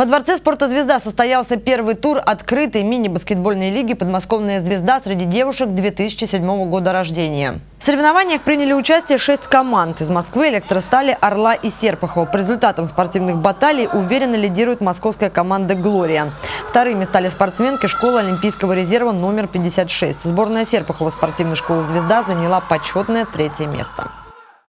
Во Дворце спорта «Звезда» состоялся первый тур открытой мини-баскетбольной лиги «Подмосковная звезда» среди девушек 2007 года рождения. В соревнованиях приняли участие шесть команд. Из Москвы электростали «Орла» и «Серпухова». По результатам спортивных баталий уверенно лидирует московская команда «Глория». Вторыми стали спортсменки школы Олимпийского резерва номер 56. Сборная Серпухова спортивной школы «Звезда» заняла почетное третье место.